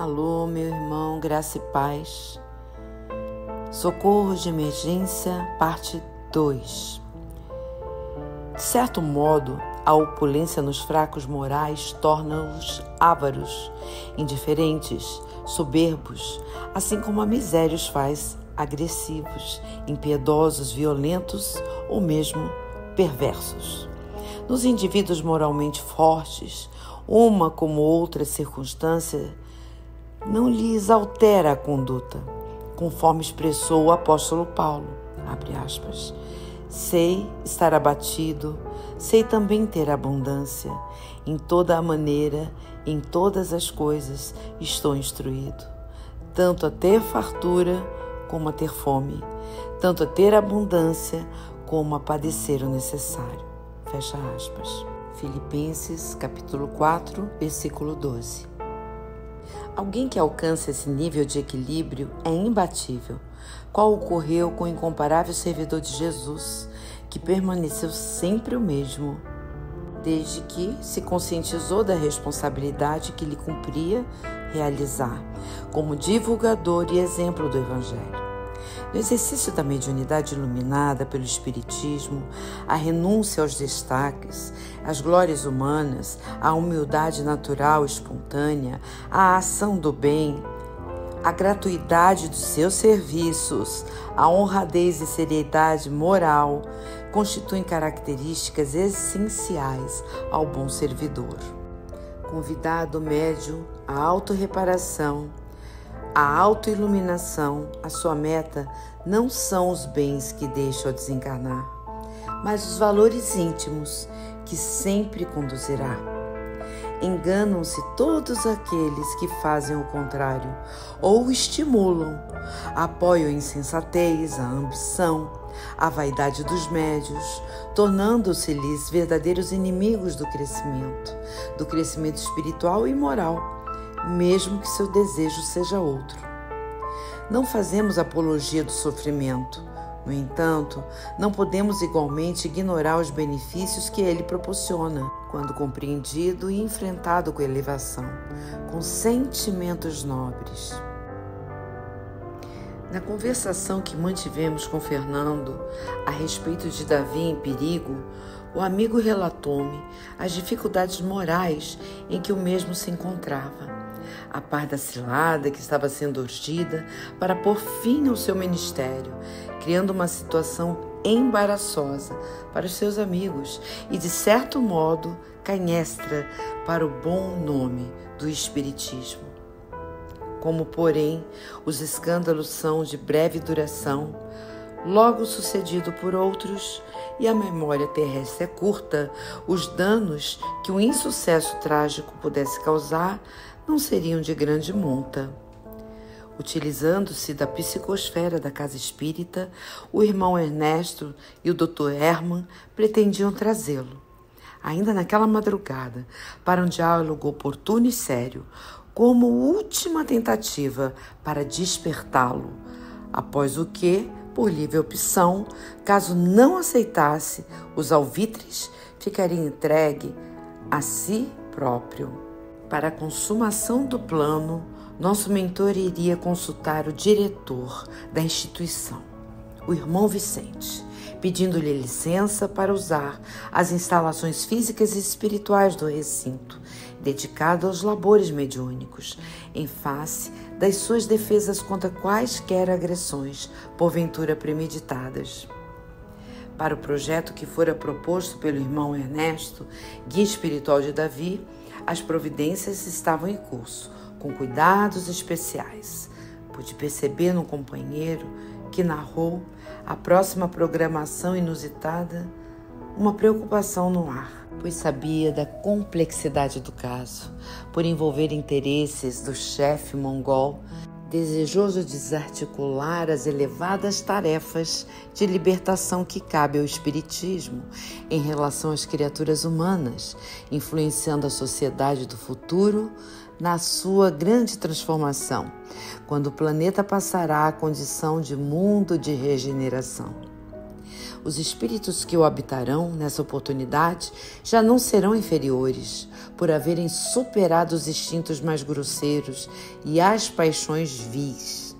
Alô, meu irmão, graça e paz. Socorro de emergência, parte 2. De certo modo, a opulência nos fracos morais torna-os ávaros, indiferentes, soberbos, assim como a miséria os faz agressivos, impiedosos, violentos ou mesmo perversos. Nos indivíduos moralmente fortes, uma como outra circunstância não lhes altera a conduta, conforme expressou o apóstolo Paulo. Sei estar abatido, sei também ter abundância. Em toda a maneira, em todas as coisas, estou instruído, tanto a ter fartura como a ter fome, tanto a ter abundância como a padecer o necessário. Fecha aspas. Filipenses capítulo 4, versículo 12. Alguém que alcança esse nível de equilíbrio é imbatível, qual ocorreu com o incomparável servidor de Jesus, que permaneceu sempre o mesmo, desde que se conscientizou da responsabilidade que lhe cumpria realizar, como divulgador e exemplo do Evangelho. No exercício da mediunidade iluminada pelo Espiritismo, a renúncia aos destaques, às glórias humanas, a humildade natural espontânea, a ação do bem, a gratuidade dos seus serviços, a honradez e seriedade moral constituem características essenciais ao bom servidor. Convidado médio à autorreparação, a autoiluminação, a sua meta, não são os bens que deixam desencarnar, mas os valores íntimos que sempre conduzirá. Enganam-se todos aqueles que fazem o contrário ou estimulam, apoiam a insensatez, a ambição, a vaidade dos médios, tornando-se-lhes verdadeiros inimigos do crescimento, do crescimento espiritual e moral mesmo que seu desejo seja outro. Não fazemos apologia do sofrimento. No entanto, não podemos igualmente ignorar os benefícios que ele proporciona, quando compreendido e enfrentado com elevação, com sentimentos nobres. Na conversação que mantivemos com Fernando a respeito de Davi em perigo, o amigo relatou-me as dificuldades morais em que o mesmo se encontrava a par da cilada que estava sendo urdida para pôr fim ao seu ministério, criando uma situação embaraçosa para os seus amigos e, de certo modo, canhestra para o bom nome do Espiritismo. Como, porém, os escândalos são de breve duração, logo sucedido por outros, e a memória terrestre é curta, os danos que o insucesso trágico pudesse causar não seriam de grande monta. Utilizando-se da psicosfera da casa espírita, o irmão Ernesto e o Dr. Herman pretendiam trazê-lo, ainda naquela madrugada, para um diálogo oportuno e sério, como última tentativa para despertá-lo, após o que, por livre opção, caso não aceitasse os alvitres, ficaria entregue a si próprio. Para a consumação do plano, nosso mentor iria consultar o diretor da instituição, o irmão Vicente, pedindo-lhe licença para usar as instalações físicas e espirituais do recinto, dedicado aos labores mediúnicos, em face das suas defesas contra quaisquer agressões, porventura premeditadas. Para o projeto que fora proposto pelo irmão Ernesto, guia espiritual de Davi, as providências estavam em curso, com cuidados especiais. Pude perceber no companheiro que narrou a próxima programação inusitada uma preocupação no ar, pois sabia da complexidade do caso, por envolver interesses do chefe mongol desejoso de desarticular as elevadas tarefas de libertação que cabe ao Espiritismo em relação às criaturas humanas, influenciando a sociedade do futuro na sua grande transformação, quando o planeta passará à condição de mundo de regeneração. Os espíritos que o habitarão nessa oportunidade já não serão inferiores, por haverem superado os instintos mais grosseiros e as paixões vis.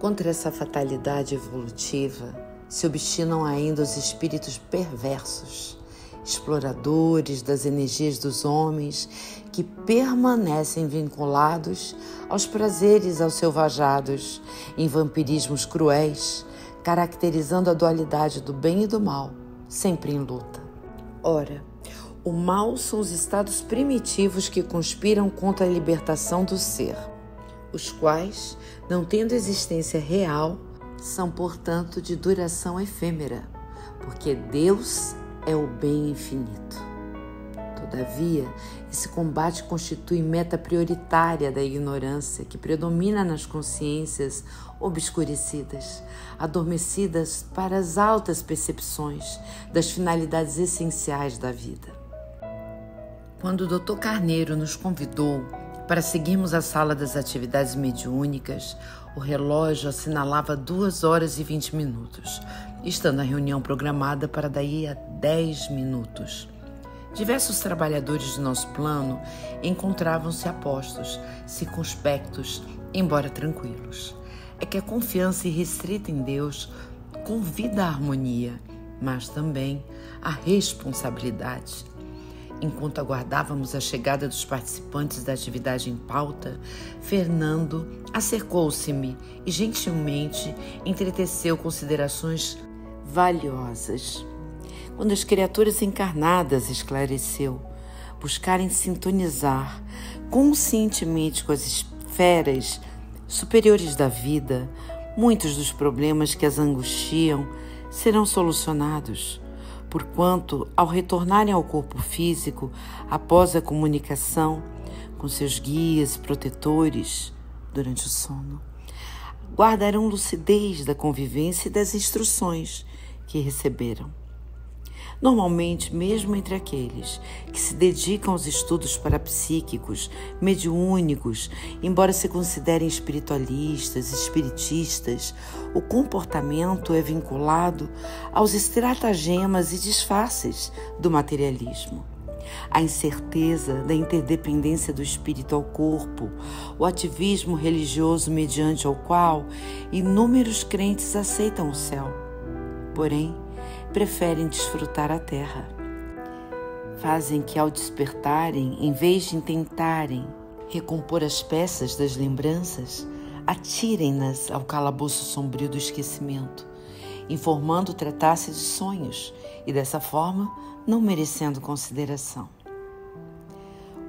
Contra essa fatalidade evolutiva se obstinam ainda os espíritos perversos, exploradores das energias dos homens que permanecem vinculados aos prazeres selvajados, em vampirismos cruéis, caracterizando a dualidade do bem e do mal, sempre em luta. Ora, o mal são os estados primitivos que conspiram contra a libertação do ser, os quais, não tendo existência real, são, portanto, de duração efêmera, porque Deus é o bem infinito. Todavia, esse combate constitui meta prioritária da ignorância que predomina nas consciências obscurecidas, adormecidas para as altas percepções das finalidades essenciais da vida. Quando o Dr. Carneiro nos convidou para seguirmos a sala das atividades mediúnicas, o relógio assinalava duas horas e vinte minutos, estando a reunião programada para daí a dez minutos. Diversos trabalhadores do nosso plano encontravam-se apostos, circunspectos, embora tranquilos. É que a confiança irrestrita em Deus convida à harmonia, mas também à responsabilidade Enquanto aguardávamos a chegada dos participantes da atividade em pauta, Fernando acercou-se-me e gentilmente entreteceu considerações valiosas. Quando as criaturas encarnadas, esclareceu, buscarem sintonizar conscientemente com as esferas superiores da vida, muitos dos problemas que as angustiam serão solucionados porquanto, ao retornarem ao corpo físico após a comunicação com seus guias e protetores durante o sono, guardarão lucidez da convivência e das instruções que receberam. Normalmente, mesmo entre aqueles que se dedicam aos estudos parapsíquicos, mediúnicos, embora se considerem espiritualistas, espiritistas, o comportamento é vinculado aos estratagemas e disfarces do materialismo. A incerteza da interdependência do espírito ao corpo, o ativismo religioso mediante o qual inúmeros crentes aceitam o céu. Porém, preferem desfrutar a terra. Fazem que, ao despertarem, em vez de tentarem recompor as peças das lembranças, atirem-nas ao calabouço sombrio do esquecimento, informando tratar-se de sonhos e, dessa forma, não merecendo consideração.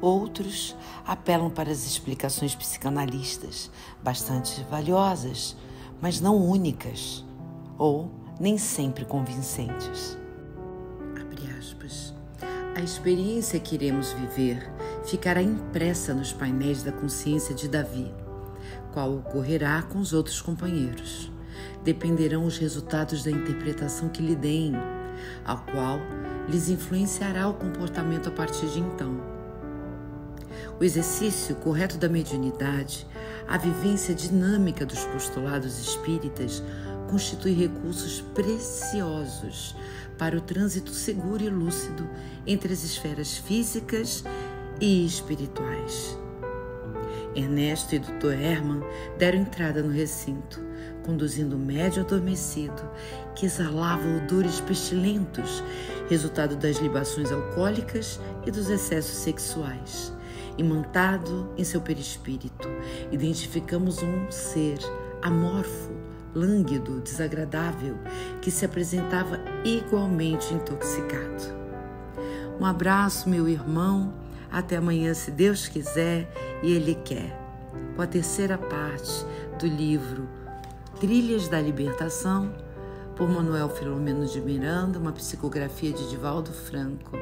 Outros apelam para as explicações psicanalistas, bastante valiosas, mas não únicas, ou nem sempre convincentes. A experiência que iremos viver ficará impressa nos painéis da consciência de Davi, qual ocorrerá com os outros companheiros. Dependerão os resultados da interpretação que lhe deem, a qual lhes influenciará o comportamento a partir de então. O exercício correto da mediunidade, a vivência dinâmica dos postulados espíritas constitui recursos preciosos para o trânsito seguro e lúcido entre as esferas físicas e espirituais. Ernesto e Dr. Herman deram entrada no recinto, conduzindo o médio adormecido que exalava odores pestilentos, resultado das libações alcoólicas e dos excessos sexuais. Imantado em seu perispírito, identificamos um ser amorfo, lânguido, desagradável, que se apresentava igualmente intoxicado. Um abraço, meu irmão. Até amanhã, se Deus quiser e Ele quer. Com a terceira parte do livro Trilhas da Libertação, por Manuel Filomeno de Miranda, uma psicografia de Divaldo Franco,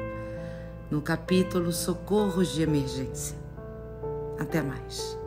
no capítulo Socorros de Emergência. Até mais.